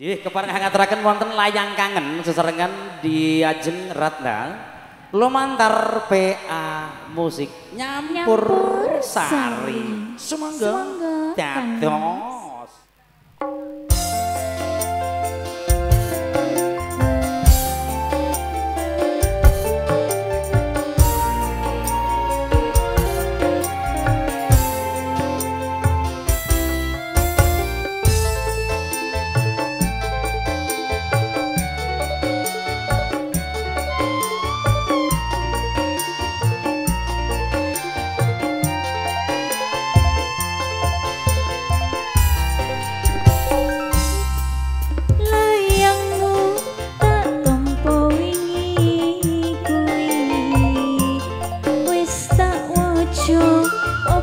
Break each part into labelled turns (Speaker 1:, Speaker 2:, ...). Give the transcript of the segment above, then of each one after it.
Speaker 1: Nggih, kepareng ngaturaken wonten layang kangen sesarengan di ajeng Ratna. Lumantar PA musik nyampur,
Speaker 2: Nyampur
Speaker 1: sari.
Speaker 2: sari.
Speaker 1: Sumangga
Speaker 2: Sumangga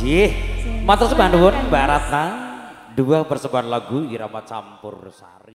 Speaker 1: Jih, matur sembah nuwun Mbak Ratna. Dua persembahan lagu irama campur sari.